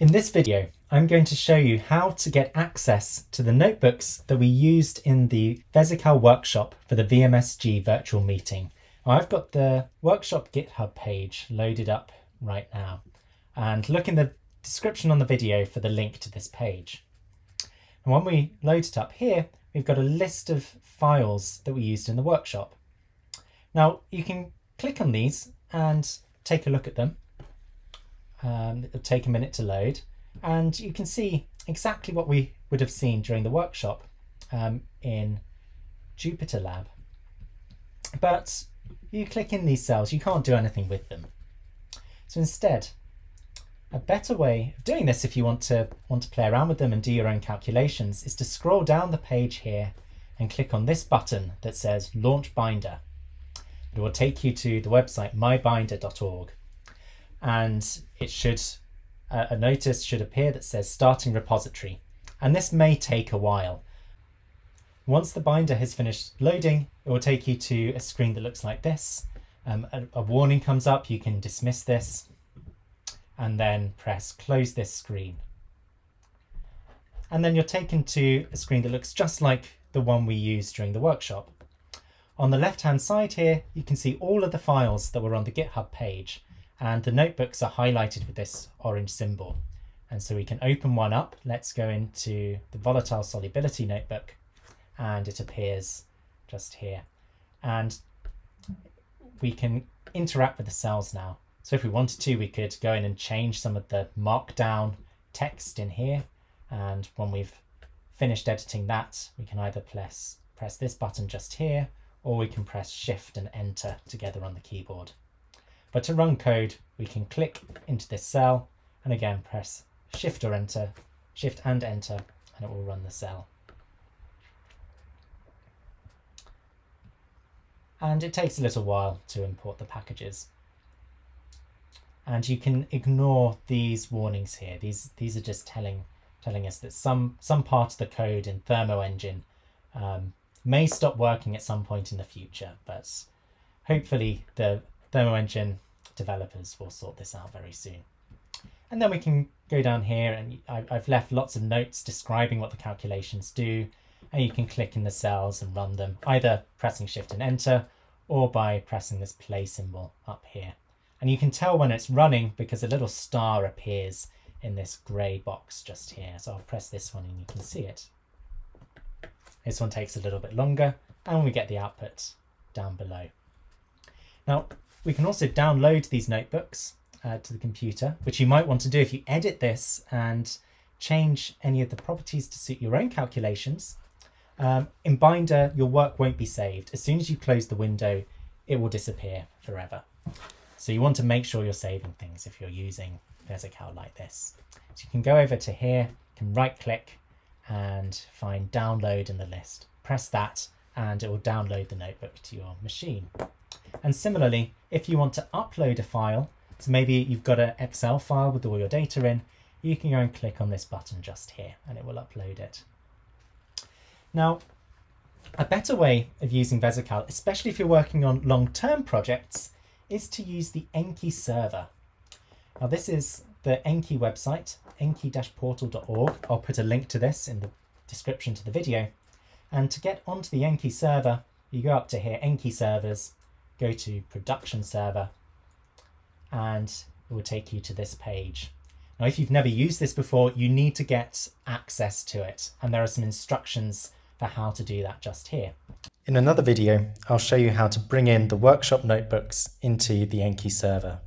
In this video, I'm going to show you how to get access to the notebooks that we used in the VESIcal workshop for the VMSG virtual meeting. I've got the workshop GitHub page loaded up right now and look in the description on the video for the link to this page. And when we load it up here, we've got a list of files that we used in the workshop. Now you can click on these and take a look at them um, it'll take a minute to load and you can see exactly what we would have seen during the workshop um, in Jupyter Lab. But you click in these cells, you can't do anything with them. So instead, a better way of doing this if you want to want to play around with them and do your own calculations is to scroll down the page here and click on this button that says Launch Binder. It will take you to the website mybinder.org and it should uh, a notice should appear that says starting repository and this may take a while. Once the binder has finished loading it will take you to a screen that looks like this. Um, a, a warning comes up you can dismiss this and then press close this screen. And then you're taken to a screen that looks just like the one we used during the workshop. On the left hand side here you can see all of the files that were on the GitHub page and the notebooks are highlighted with this orange symbol. And so we can open one up. Let's go into the volatile solubility notebook and it appears just here. And we can interact with the cells now. So if we wanted to, we could go in and change some of the markdown text in here. And when we've finished editing that, we can either press, press this button just here, or we can press shift and enter together on the keyboard. But to run code, we can click into this cell and again press shift or enter, shift and enter, and it will run the cell. And it takes a little while to import the packages. And you can ignore these warnings here. These these are just telling telling us that some some part of the code in Thermo Engine um, may stop working at some point in the future, but hopefully the Thermo Engine developers will sort this out very soon. And then we can go down here and I've left lots of notes describing what the calculations do and you can click in the cells and run them either pressing shift and enter or by pressing this play symbol up here. And you can tell when it's running because a little star appears in this grey box just here. So I'll press this one and you can see it. This one takes a little bit longer and we get the output down below. Now, we can also download these notebooks uh, to the computer, which you might want to do if you edit this and change any of the properties to suit your own calculations. Um, in Binder, your work won't be saved. As soon as you close the window, it will disappear forever. So you want to make sure you're saving things if you're using VESIcal like this. So you can go over to here, can right click and find download in the list. Press that and it will download the notebook to your machine. And similarly, if you want to upload a file, so maybe you've got an Excel file with all your data in, you can go and click on this button just here and it will upload it. Now, a better way of using VESIcal, especially if you're working on long-term projects, is to use the Enki server. Now this is the Enki website, enki-portal.org. I'll put a link to this in the description to the video. And to get onto the Enki server, you go up to here, Enki servers, go to production server, and it will take you to this page. Now, if you've never used this before, you need to get access to it, and there are some instructions for how to do that just here. In another video, I'll show you how to bring in the workshop notebooks into the Enki server.